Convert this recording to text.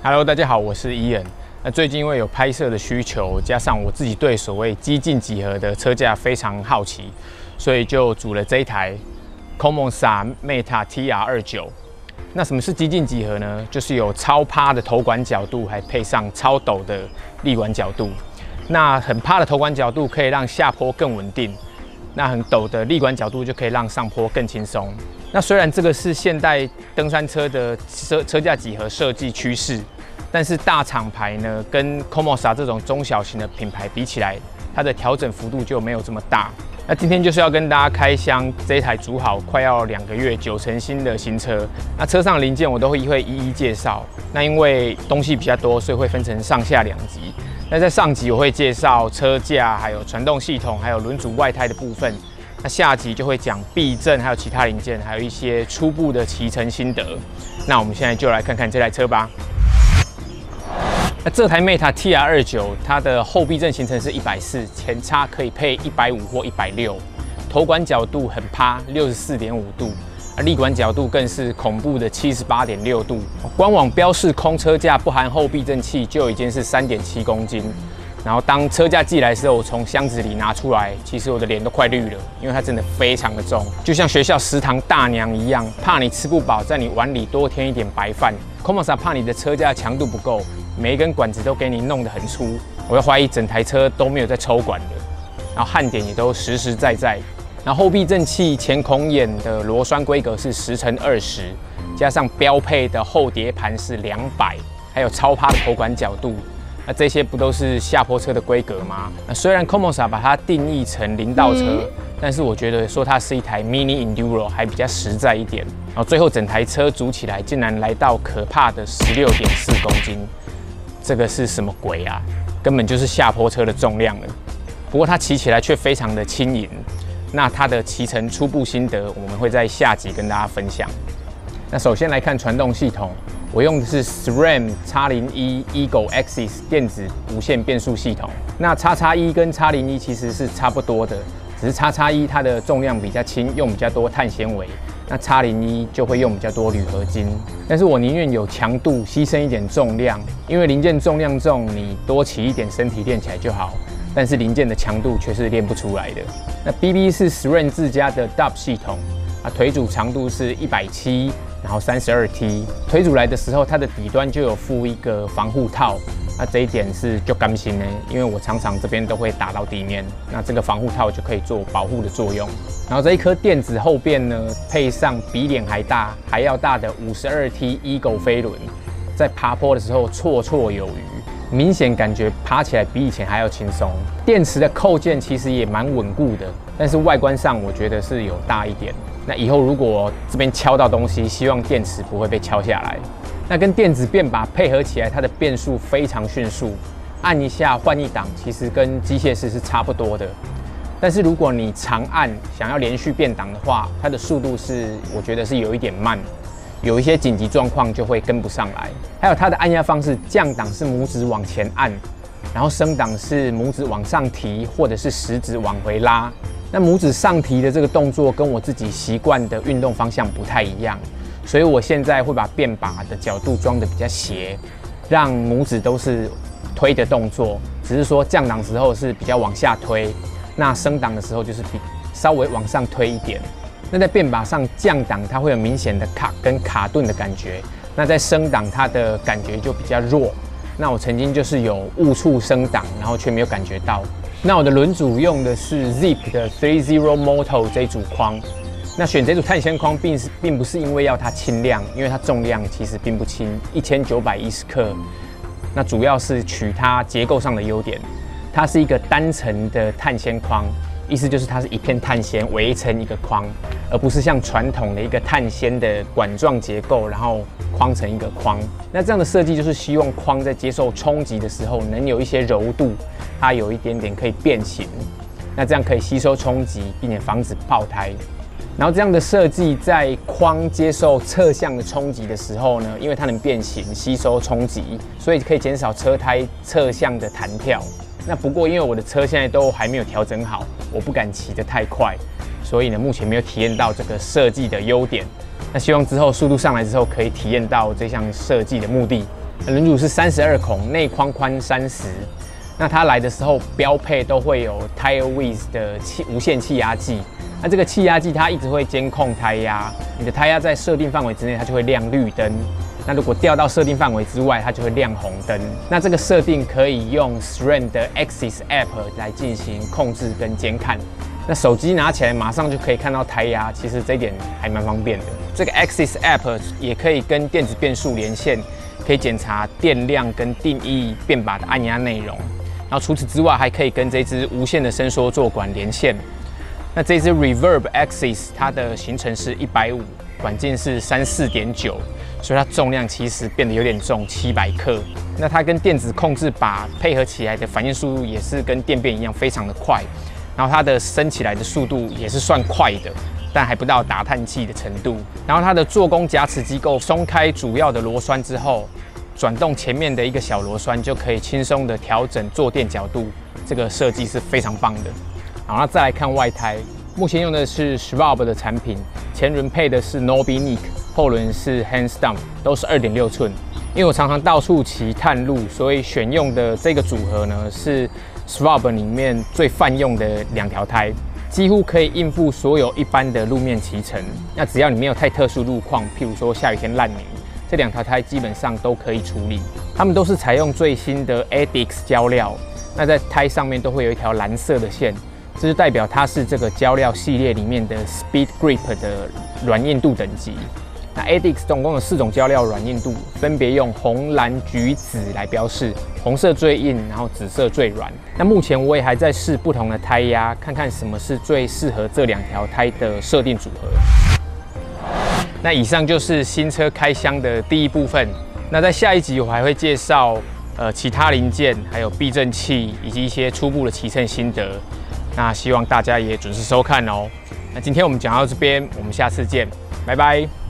Hello，大家好，我是伊恩。那最近因为有拍摄的需求，加上我自己对所谓激进几何的车架非常好奇，所以就组了这一台 Komosa Meta TR 二九。那什么是激进几何呢？就是有超趴的头管角度，还配上超陡的立管角度。那很趴的头管角度可以让下坡更稳定，那很陡的立管角度就可以让上坡更轻松。那虽然这个是现代登山车的车车架几何设计趋势，但是大厂牌呢，跟 Komosa 这种中小型的品牌比起来，它的调整幅度就没有这么大。那今天就是要跟大家开箱这一台组好快要两个月九成新的新车。那车上零件我都会会一一介绍。那因为东西比较多，所以会分成上下两集。那在上集我会介绍车架，还有传动系统，还有轮组外胎的部分。那下集就会讲避震，还有其他零件，还有一些初步的骑乘心得。那我们现在就来看看这台车吧。那这台 Meta TR 二九，它的后避震行程是一百四，前叉可以配一百五或一百六，头管角度很趴，六十四点五度，立管角度更是恐怖的七十八点六度。官网标示空车架不含后避震器就已经是三点七公斤，然后当车架寄来的时候，我从箱子里拿出来，其实我的脸都快绿了，因为它真的非常的重，就像学校食堂大娘一样，怕你吃不饱，在你碗里多添一点白饭。Komosa 怕你的车架强度不够。每一根管子都给你弄得很粗，我要怀疑整台车都没有在抽管的，然后焊点也都实实在在。然后后避震器前孔眼的螺栓规格是十乘二十，加上标配的后碟盘是两百，还有超趴的头管角度，那这些不都是下坡车的规格吗？那虽然 Komosa 把它定义成林道车，但是我觉得说它是一台 Mini Enduro 还比较实在一点。然后最后整台车组起来竟然来到可怕的十六点四公斤。这个是什么鬼啊？根本就是下坡车的重量了。不过它骑起来却非常的轻盈。那它的骑乘初步心得，我们会在下集跟大家分享。那首先来看传动系统，我用的是 SRAM X 零一 Eagle Axis 电子无线变速系统。那 X X 一跟 X 零一其实是差不多的，只是 X X 一它的重量比较轻，用比较多碳纤维。那 X 零一就会用比较多铝合金，但是我宁愿有强度，牺牲一点重量，因为零件重量重，你多骑一点，身体练起来就好。但是零件的强度却是练不出来的。那 BB 是 s r e n 自家的 DUB 系统，啊，腿组长度是一百七，然后三十二 T，腿组来的时候，它的底端就有附一个防护套。那这一点是就甘心呢，因为我常常这边都会打到地面，那这个防护套就可以做保护的作用。然后这一颗电子后边呢，配上比脸还大、还要大的五十二 T Eagle 飞轮，在爬坡的时候绰绰有余，明显感觉爬起来比以前还要轻松。电池的扣件其实也蛮稳固的，但是外观上我觉得是有大一点。那以后如果这边敲到东西，希望电池不会被敲下来。那跟电子变把配合起来，它的变速非常迅速，按一下换一档，其实跟机械式是差不多的。但是如果你长按想要连续变档的话，它的速度是我觉得是有一点慢，有一些紧急状况就会跟不上来。还有它的按压方式，降档是拇指往前按，然后升档是拇指往上提，或者是食指往回拉。那拇指上提的这个动作跟我自己习惯的运动方向不太一样。所以我现在会把变把的角度装的比较斜，让拇指都是推的动作，只是说降档时候是比较往下推，那升档的时候就是比稍微往上推一点。那在变把上降档，它会有明显的卡跟卡顿的感觉；那在升档，它的感觉就比较弱。那我曾经就是有误触升档，然后却没有感觉到。那我的轮组用的是 Zip 的 Three Zero Moto 这组框。那选这组碳纤框，并是并不是因为要它轻量，因为它重量其实并不轻，一千九百一十克。那主要是取它结构上的优点，它是一个单层的碳纤框，意思就是它是一片碳纤围成一个框，而不是像传统的一个碳纤的管状结构，然后框成一个框。那这样的设计就是希望框在接受冲击的时候能有一些柔度，它有一点点可以变形，那这样可以吸收冲击，并且防止爆胎。然后这样的设计在框接受侧向的冲击的时候呢，因为它能变形吸收冲击，所以可以减少车胎侧向的弹跳。那不过因为我的车现在都还没有调整好，我不敢骑得太快，所以呢目前没有体验到这个设计的优点。那希望之后速度上来之后可以体验到这项设计的目的。轮组是三十二孔，内框宽三十。那它来的时候标配都会有 Tire Wiz 的气无线气压计。那这个气压计它一直会监控胎压，你的胎压在设定范围之内，它就会亮绿灯。那如果掉到设定范围之外，它就会亮红灯。那这个设定可以用 SRAM 的 Axis App 来进行控制跟监看。那手机拿起来马上就可以看到胎压，其实这一点还蛮方便的。这个 Axis App 也可以跟电子变速连线，可以检查电量跟定义变把的按压内容。然后除此之外，还可以跟这支无线的伸缩座管连线。那这支 Reverb Axis 它的行程是一百五，管径是三四点九。所以它重量其实变得有点重，七百克。那它跟电子控制把配合起来的反应速度也是跟电变一样，非常的快。然后它的升起来的速度也是算快的，但还不到打碳器的程度。然后它的做工夹持机构松开主要的螺栓之后，转动前面的一个小螺栓就可以轻松的调整坐垫角度。这个设计是非常棒的。好，那再来看外胎，目前用的是 Schwab 的产品，前轮配的是 Nobinic。后轮是 Handsdown，都是二点六寸。因为我常常到处骑探路，所以选用的这个组合呢是 Schwab 里面最泛用的两条胎，几乎可以应付所有一般的路面骑乘。那只要你没有太特殊路况，譬如说下雨天烂泥，这两条胎基本上都可以处理。它们都是采用最新的 Adix 胶料，那在胎上面都会有一条蓝色的线，这是代表它是这个胶料系列里面的 Speed Grip 的软硬度等级。那 Adix 总共有四种胶料软硬度，分别用红、蓝、橘、紫来标示，红色最硬，然后紫色最软。那目前我也还在试不同的胎压，看看什么是最适合这两条胎的设定组合。那以上就是新车开箱的第一部分。那在下一集我还会介绍呃其他零件，还有避震器以及一些初步的骑乘心得。那希望大家也准时收看哦。那今天我们讲到这边，我们下次见，拜拜。